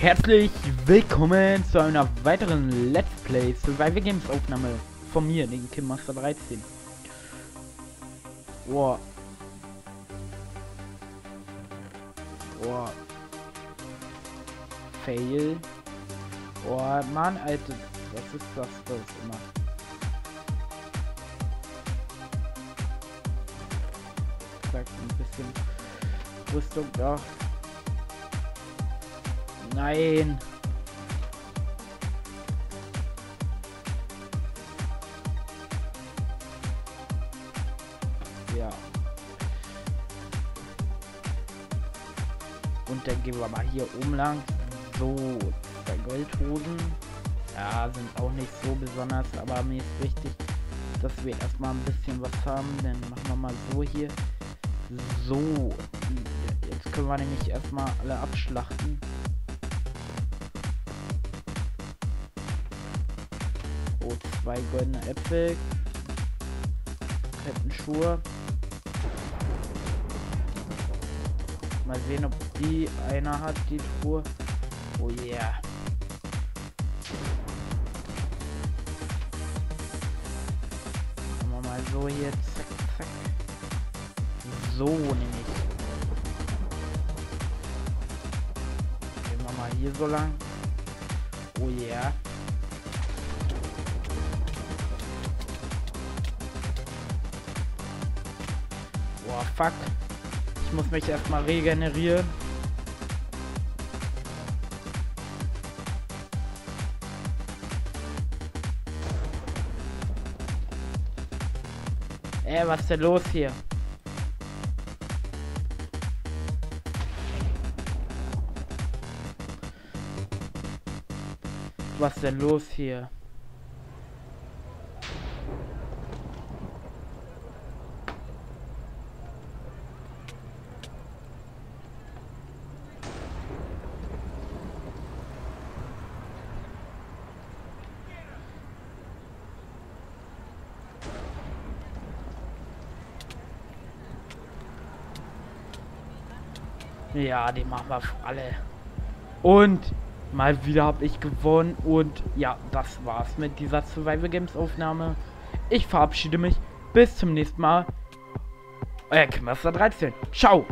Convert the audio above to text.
Herzlich willkommen zu einer weiteren Let's Play Survival Games Aufnahme von mir, den Kim Master 13. Boah. Boah. Fail. Boah, Mann, Alter. Was ist das, das immer? Sagt ein bisschen Rüstung da. Nein. Ja. Und dann gehen wir mal hier oben lang. So, zwei Goldhosen. Ja, sind auch nicht so besonders, aber mir ist wichtig, dass wir erstmal ein bisschen was haben. Dann machen wir mal so hier. So, jetzt können wir nämlich erstmal alle abschlachten. Zwei goldene Äpfel. Kettenschuhe. Mal sehen, ob die einer hat, die Truhe. Oh yeah. Machen wir mal so hier. Zack, zack. So nämlich. Gehen wir mal hier so lang. Oh yeah. Boah, fuck. Ich muss mich erstmal regenerieren. Ey, was ist denn los hier? Was ist denn los hier? Ja, die machen wir für alle. Und mal wieder habe ich gewonnen. Und ja, das war's mit dieser Survival Games Aufnahme. Ich verabschiede mich. Bis zum nächsten Mal. Euer Kimmaster 13. Ciao.